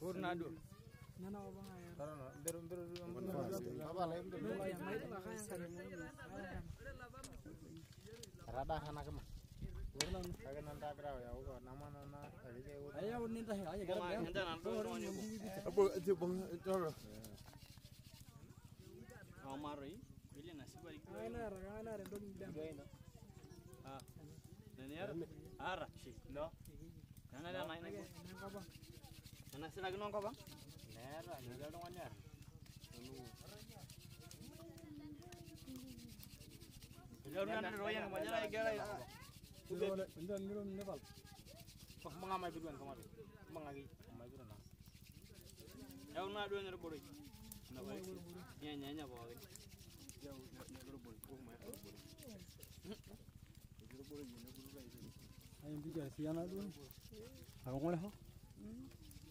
Pur nado. Nana wabanga ya. Karena biru biru apa lah ya kare mu. Rada kana kama. Urlan kage nanta agra ya uga nama nana alike uga. Aya unin ta aya Mama, gara. enta nanto. Abu itu bang joro. Amaro yi. Ile na sibari. Ana ana ra ndo mda. Ah. Nani ara? Ara. Shi. No. Nana. Nanga ba. Nana sila gino ko ba? Nera, nera dong anyar. Jaru nana royang majara igara. Lola ndo ngiro Nepal. Pak mengamai biruan kemari. Mengagi, mengamai biruan. Jaru na do nyar boro. Na ba. Nya nya nya ba ga. Jaru nyar boro. Ko ma boro. Ayo bicara siana dun. Ako ngole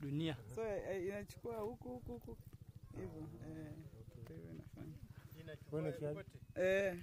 Dunia. So eh, inachukua huku huku huku hivyo. Eh. Kwa hivyo inafanya. inachukua kote. Eh.